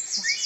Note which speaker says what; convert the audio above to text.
Speaker 1: Yeah.